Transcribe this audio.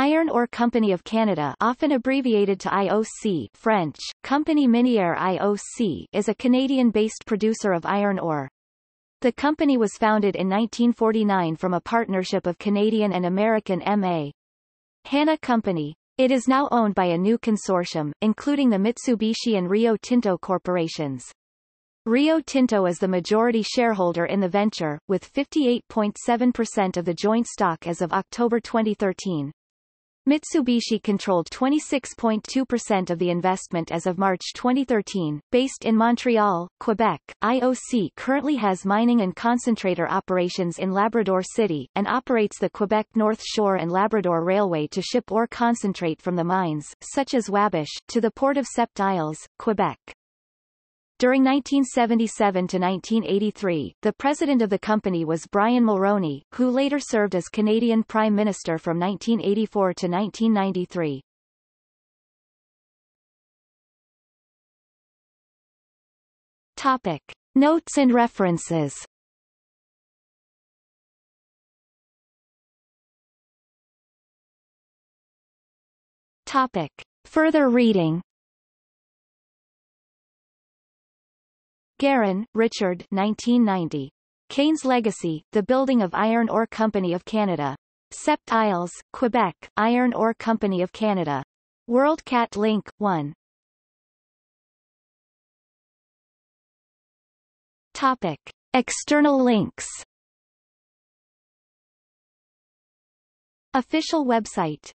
Iron Ore Company of Canada often abbreviated to IOC French, Compagnie Minière IOC is a Canadian-based producer of iron ore. The company was founded in 1949 from a partnership of Canadian and American M.A. Hanna Company. It is now owned by a new consortium, including the Mitsubishi and Rio Tinto corporations. Rio Tinto is the majority shareholder in the venture, with 58.7% of the joint stock as of October 2013. Mitsubishi controlled 26.2% of the investment as of March 2013. Based in Montreal, Quebec, IOC currently has mining and concentrator operations in Labrador City, and operates the Quebec North Shore and Labrador Railway to ship ore concentrate from the mines, such as Wabush, to the port of Sept Isles, Quebec. During 1977 to 1983, the president of the company was Brian Mulroney, who later served as Canadian Prime Minister from 1984 to 1993. Topic. Notes and references Topic. Further reading Guerin, Richard 1990. Kane's Legacy, The Building of Iron Ore Company of Canada. Sept Isles, Quebec, Iron Ore Company of Canada. WorldCat Link, 1. Topic. External links Official website